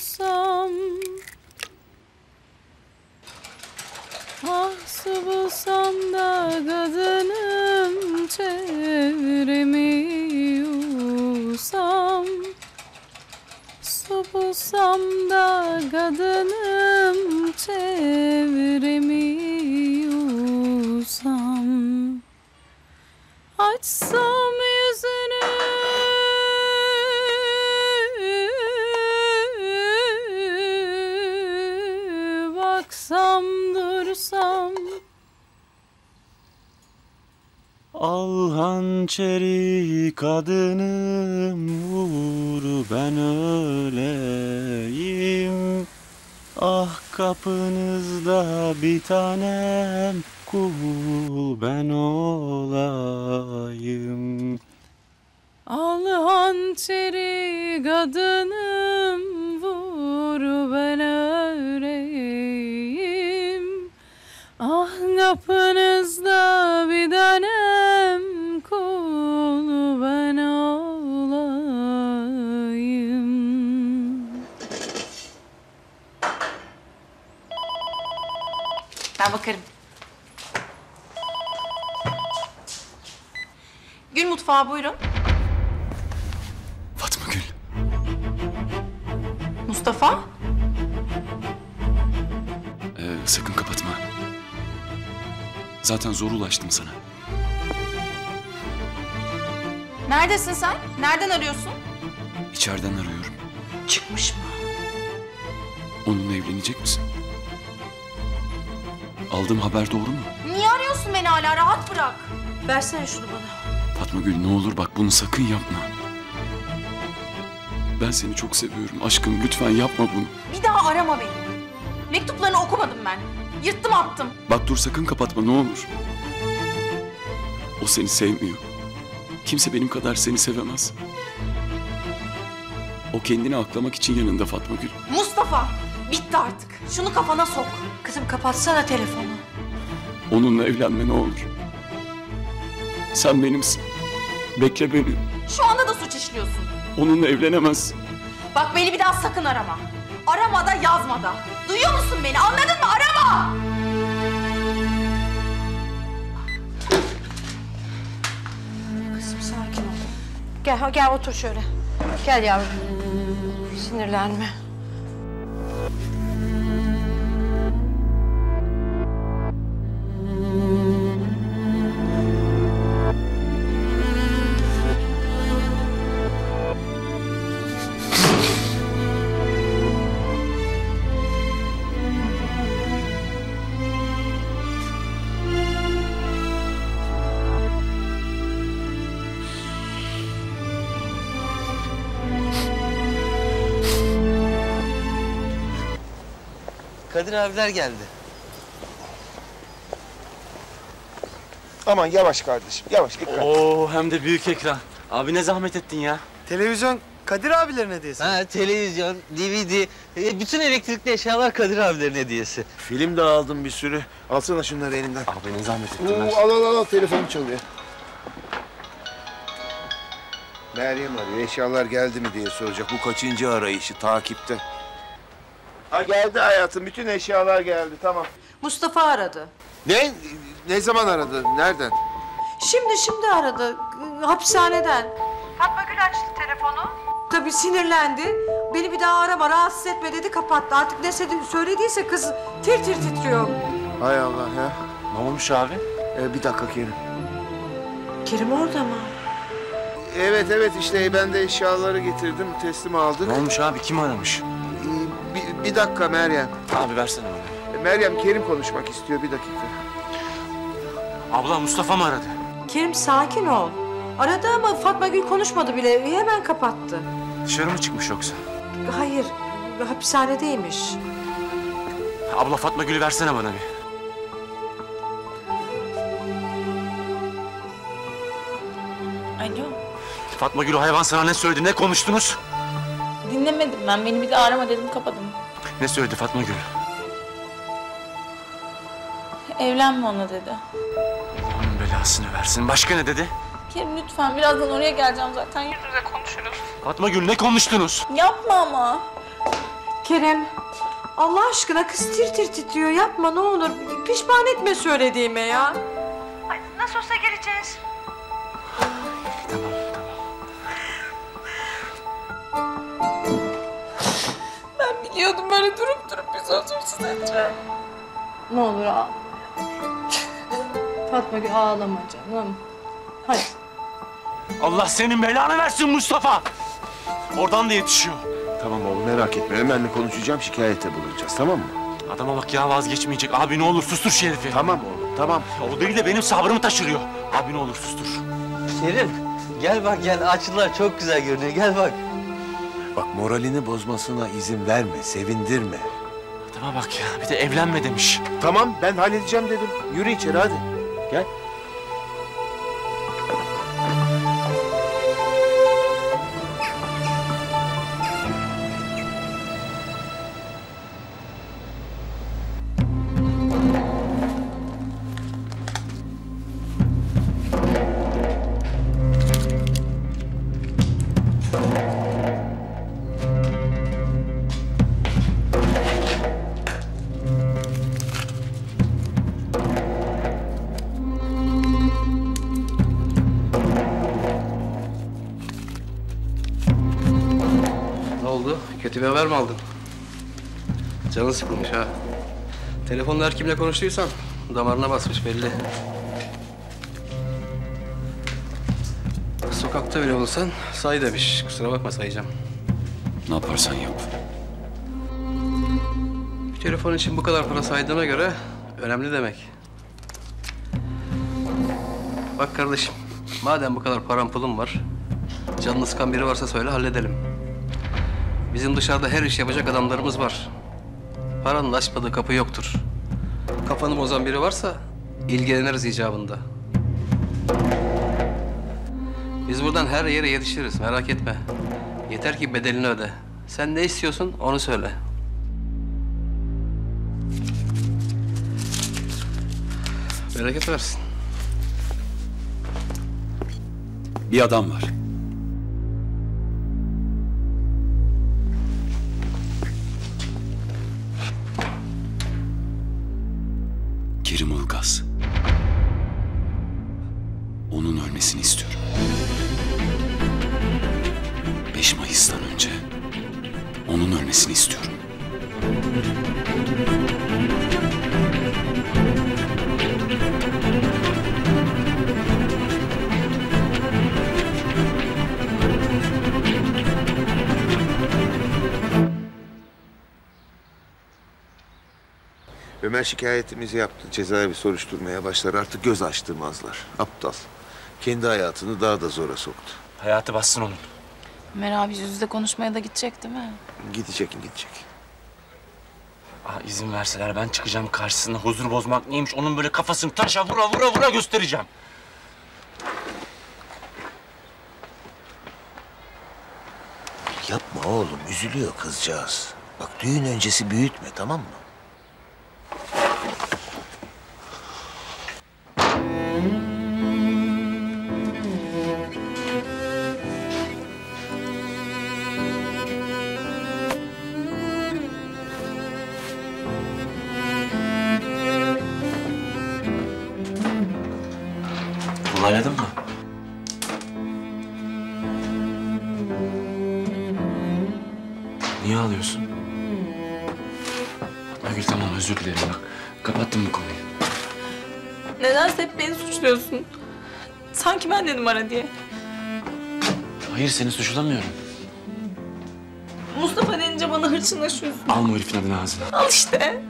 bulsam. Ah su bulsam da kadınım çevremi yusam Su bulsam da kadınım çevremi yusam Açsam Al hançeri kadınım vur ben öleyim. Ah kapınızda bir tanem kul ben olayım. Al hançeri kadınım vur ben öleyim. Ah kapınızda Ben bakarım. Gül mutfağı buyurun. Fatma Gül Mustafa. ee, sakın kapatma Zaten zor ulaştım sana Neredesin sen? Nereden arıyorsun? İçeriden arıyorum Çıkmış mı? Onunla evlenecek misin? Aldığım haber doğru mu? Niye arıyorsun beni hala? Rahat bırak. Versene şunu bana. Fatma Gül ne olur bak bunu sakın yapma. Ben seni çok seviyorum aşkım lütfen yapma bunu. Bir daha arama beni. Mektuplarını okumadım ben. Yırttım attım. Bak dur sakın kapatma ne olur. O seni sevmiyor. Kimse benim kadar seni sevemez. O kendini aklamak için yanında Fatma Gül. Mustafa. Bitti artık. Şunu kafana sok. Kızım kapatsana telefonu. Onunla evlenme ne olur. Sen benimsin. Bekle beni. Şu anda da suç işliyorsun. Onunla evlenemezsin. Bak beni bir daha sakın arama. Arama da yazma da. Duyuyor musun beni? Anladın mı? Arama! Kızım sakin ol. Gel, gel otur şöyle. Gel yavrum. Sinirlenme. Kadir abiler geldi. Aman yavaş kardeşim, yavaş dikkat. Oo hem de büyük ekran. Abi ne zahmet ettin ya. Televizyon Kadir abilerin hediyesi. Ha, televizyon, DVD, e, bütün elektrikli eşyalar Kadir abilerin hediyesi. Film de aldım bir sürü. Alsana şunları elinden. Abi ne zahmet ettin. Oo, al al al, al telefon çalıyor. Meryem arıyor. Eşyalar geldi mi diye soracak. Bu kaçıncı arayışı takipte. Ha geldi hayatım. Bütün eşyalar geldi. Tamam. Mustafa aradı. Ne? Ne zaman aradı? Nereden? Şimdi şimdi aradı. Hapishaneden. Fatma Gül açtı telefonu. Tabii sinirlendi. Beni bir daha arama, rahatsız etme dedi, kapattı. Artık ne söylediyse kız tir tir titriyor. Hay Allah ya. Ne olmuş abi? Ee, bir dakika Kerim. Kerim orada mı? Evet evet işte ben de eşyaları getirdim. Teslim aldık. Ne olmuş abi? Kim aramış? Bir, dakika Meryem. Abi versene bana. Ee, Meryem Kerim konuşmak istiyor. Bir dakika. Abla Mustafa mı aradı? Kerim sakin ol. Aradı ama Fatma Gül konuşmadı bile. Hemen kapattı. Dışarı mı çıkmış yoksa? Hayır, hapishanedeymiş. Abla Fatma Gül'ü versene bana bir. Alo. Fatma Gül o hayvan sana ne söyledi? Ne konuştunuz? Dinlemedim ben. Beni bir de arama dedim kapadım. Ne söyledi Fatma Gül? Evlenme ona dedi. Onun belasını versin. Başka ne dedi? Kerim lütfen birazdan oraya geleceğim zaten. Yüz yüze konuşuruz. Fatma Gül ne konuştunuz? Yapma ama. Kerem. Allah aşkına kız tir tir titriyor. Yapma ne olur. Pişman etme söylediğime ya. Ay, nasıl olsa geleceğiz. Ben biliyordum böyle durup durup bizi huzursuz edeceğim. Ne olur ağlama. Fatma Gül ağlama canım. Hadi. Allah senin belanı versin Mustafa. Oradan da yetişiyor. Tamam oğlum merak etme. Ömer'le konuşacağım şikayete bulunacağız tamam mı? Adama bak ya vazgeçmeyecek. Abi ne olur sustur şu herifi. Tamam oğlum tamam. Ya O değil de benim sabrımı taşırıyor. Abi ne olur sustur. Kerim gel bak gel ağaçlar çok güzel görünüyor gel bak. Bak moralini bozmasına izin verme, sevindirme. Adama bak ya bir de evlenme demiş. Tamam ben halledeceğim dedim. Yürü içeri hadi. Gel. Kötü bir haber mi aldın? Canın sıkılmış ha. Telefonla her kimle konuştuysan damarına basmış belli. Sokakta bile olsan say demiş. Kusura bakma sayacağım. Ne yaparsan yap. Bir telefon için bu kadar para saydığına göre önemli demek. Bak kardeşim, madem bu kadar param pulum var, canını sıkan biri varsa söyle halledelim. Bizim dışarıda her iş yapacak adamlarımız var. Paranın açmadığı kapı yoktur. Kafanı bozan biri varsa ilgileniriz icabında. Biz buradan her yere yetişiriz, merak etme. Yeter ki bedelini öde. Sen ne istiyorsun onu söyle. Bereket versin. Bir adam var. Kerim Ilgaz. Onun ölmesini istiyorum. 5 Mayıs'tan önce onun ölmesini istiyorum. Ömer şikayetimizi yaptı. Cezaevi soruşturmaya başlar. Artık göz açtırmazlar. Aptal. Kendi hayatını daha da zora soktu. Hayatı bassın onun. Ömer abi yüz yüze konuşmaya da gidecek değil mi? Gidecek gidecek. Aa, izin verseler ben çıkacağım karşısına. Huzur bozmak neymiş? Onun böyle kafasını taşa vura vura vura göstereceğim. Yapma oğlum. Üzülüyor kızcağız. Bak düğün öncesi büyütme tamam mı? Onayladın mı? Niye ağlıyorsun? Fatma Gül tamam özür dilerim bak. Kapattım bu konuyu. Nedense hep beni suçluyorsun. Sanki ben dedim ara diye. Hayır seni suçlamıyorum. Mustafa denince bana hırçınlaşıyorsun. Alma o herifin adını ağzına. Al işte.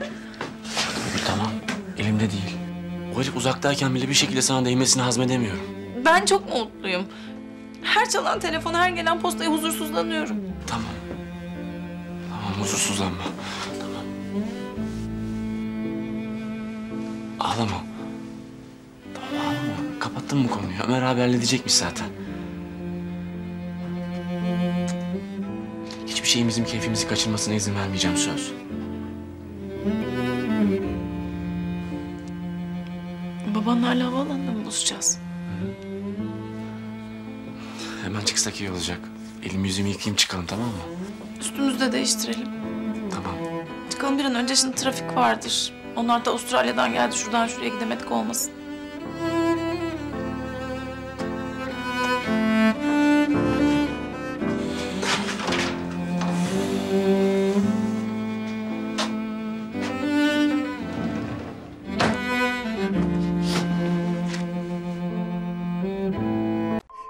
Gül tamam elimde değil. O herif uzaktayken bile bir şekilde sana değmesini hazmedemiyorum. Ben çok mutluyum. Her çalan telefon, her gelen postaya huzursuzlanıyorum. Tamam. Tamam huzursuzlanma. Tamam. Ağlama. Tamam ağlama. Kapattım bu konuyu. Ömer abi halledecekmiş zaten. Hiçbir şeyin bizim keyfimizi kaçırmasına izin vermeyeceğim söz. Çıksak iyi olacak. Elimi yüzümü yıkayayım çıkalım tamam mı? Üstümüzü de değiştirelim. Tamam. çıkalım bir an önce şimdi trafik vardır. Onlar da Avustralya'dan geldi şuradan şuraya gidemedik olmasın.